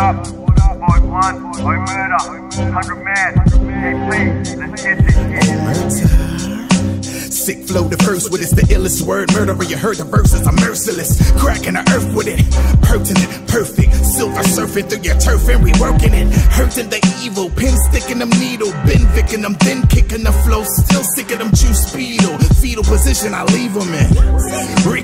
up? Boy murder, hundred man, hey please, let's get this shit. Sickflo, the first with it's the illest word. Murderer, you heard the verses, I'm merciless. Cracking the earth with it. Pertinent, perfect. Silver surfing through your turf and reworking it. Hurting the evil, pin sticking them needle. Been vicking them, then kicking the flow. Still sick of them juice speedo. Fetal position, I leave them in.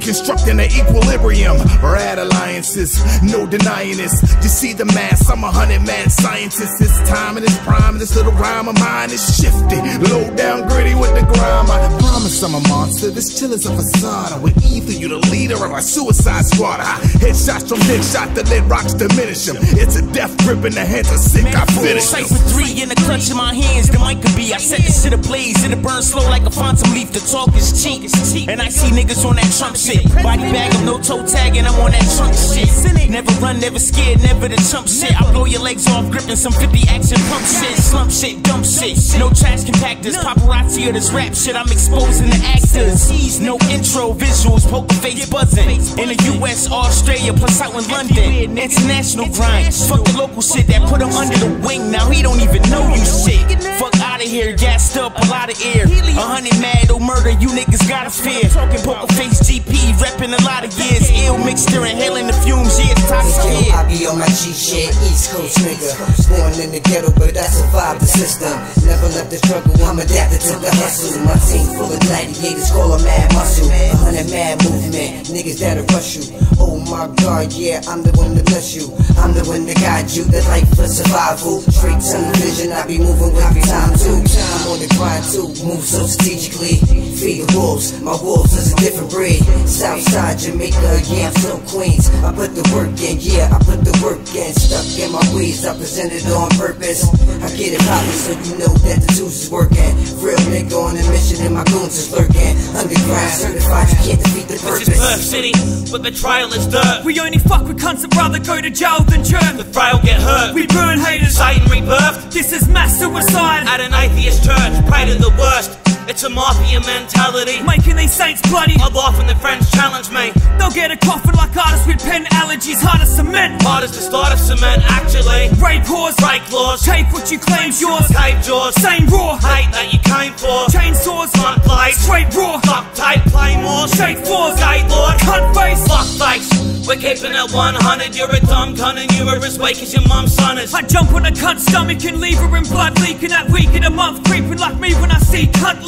Reconstructing the equilibrium. Rad alliances, no denying this. You see the mass, I'm a hundred man scientist. This time in this prime, this little rhyme of mine is shifty. Low down, gritty with the grime. I promise I'm a monster. This chill is a facade. I would either you the leader of our suicide squad. I headshots from dick shot, the lid rocks diminish him. It's a death grip in the hands of sick. I finish him. for three in the clutch of my hands, the mic could be. I set the shit ablaze, it'll burn slow like a phantom leaf. The talk is cheap, and I see niggas on that Trump shit. Body bag, I'm no toe tag, and I'm on that trunk shit. Never run, never scared, never the chump shit. I blow your legs off, gripping some 50 action pump shit, slump shit, dump shit. No trash compactors, paparazzi or this rap shit. I'm exposing the actors. No intro, visuals, poker face buzzing. In the US, Australia, plus out in London. International grind. Fuck the local shit that put him under the wing. Now he don't even know you shit. Fuck out of here, gassed up, a lot of air. A hundred mad, oh murder, you niggas gotta fear. Talking poker face GP, repping a lot of years. Ill mixture, inhaling the fumes, yeah, it's toxic kid. I be on my G shit, East Coast nigga. Born in the ghetto, but that's a the system. Never left the struggle, I'm adapted to the hustle. My team full of gladiators, call a mad muscle. A hundred mad movement, niggas that'll rush you. Oh my god, yeah, I'm the one that bless you. I'm the one that guide you, the life for survival. Straight tunnel vision, I be moving with the time too. I'm on the grind too, move so strategically. Feed the wolves, my wolves is a different breed. Southside Jamaica, yeah, I'm so Queens. I put the work in, yeah, I put the work in. Stuck in my ways, I present it on purpose. I get it poppin' so you know that the juice is working. Real nigga on a mission and my goons is lurking. Underground certified, you can't defeat the This is purpose. Perth City, but betrayal is dirt. We only fuck with cunts that rather go to jail than churn. The frail get hurt. We burn haters. Satan rebirthed This is mass suicide. at an atheist church. pride to the worst. It's a mafia mentality. Making these saints bloody. I laugh when the friends challenge me. They'll get a coffin like artists with pen allergies. Hard as cement. Hard as the start of cement, actually. Raid pause. Break laws. Take what you claim's yours. Cave jaws. Same raw. Hate that you came for. Chainsaws. Front blades. Straight raw. Duct tape, claymores. Shake floors. Gay lord. Cunt face. Fuck face. We're keeping it 100. You're a dumb cunt and you're as weak as your mum's son is. I jump on a cunt stomach and leave her in blood leaking that week in a month. Creeping like me when I see cunt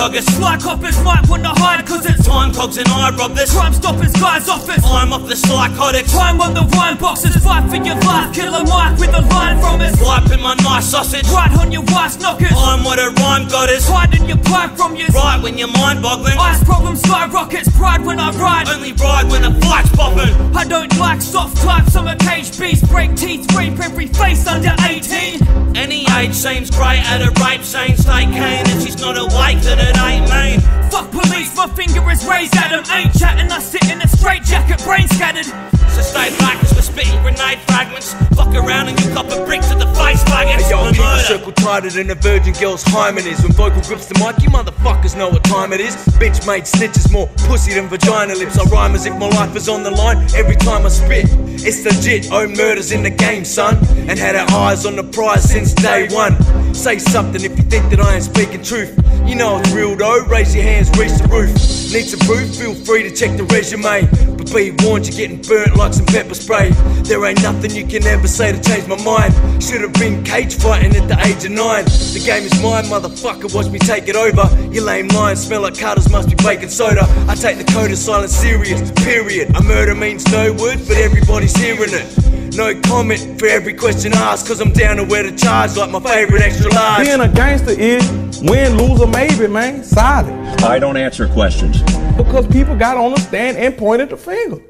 doggers. Fly coppers might wanna hide cause it's Time Kogz and I rob this. crime stoppers, guys office. I'm off the psychotics. Climb on the wine boxes, fight for your life. Kill a mic with a line from us. Wiping my nice sausage. Right on your wife's knockers. I'm what a rhyme god is. Hiding your pipe from you. Right when you're mind boggling. Ice problems, skyrockets, pride when I ride. Only ride when the fight's popping. I don't like soft types, I'm a cage beast. Break teeth, rape every face under 18. Any age seems great at a rape scene. Stay keen if she's not awake, then it ain't me. Fuck police, my finger is raised at at 'em. Ain't chatting, I sit in a straight jacket, brain scattered. So stay back as we're spitting grenade fragments. Fuck around and you cop a brick to the face, faggots. Hey, yo, I'm keep murder. circle tighter than a virgin girl's hymen is. When Vokal grips the mic, you motherfuckers know what time it is. Bitch made snitches more pussy than vagina lips. I rhyme as if my life is on the line every time I spit. It's legit, own murders in the game, son. And had our eyes on the prize since day one. Say something if you think that I ain't speaking truth. You know it's real though, raise your hands, reach the roof. Need some proof? Feel free to check the resume. But be warned, you're getting burnt like some pepper spray. There ain't nothing you can ever say to change my mind. Should have been cage fighting at the age of nine. The game is mine, motherfucker, watch me take it over. You lame lines smell like cutters, must be baking soda. I take the code of silence serious, period. Omerta means no word, but everybody's hearing it. No comment for every question asked, cause I'm down to wear the charge like my favorite extra large. Being a gangster is win, lose, or maybe, man. Solid. I don't answer questions. Because people got on the stand and pointed the finger.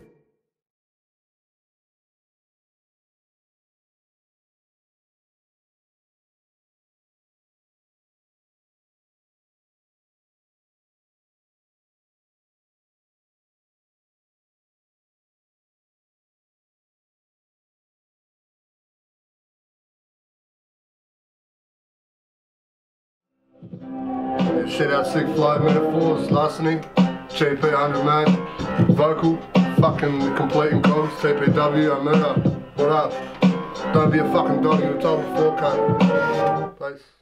Shout out Sick Flight Metaphorz, listening. GP 100 man, Vokal, fucking completing Kogz, TPW, I murder. What up? Don't be a fucking dog, you were told before, cunt. Peace.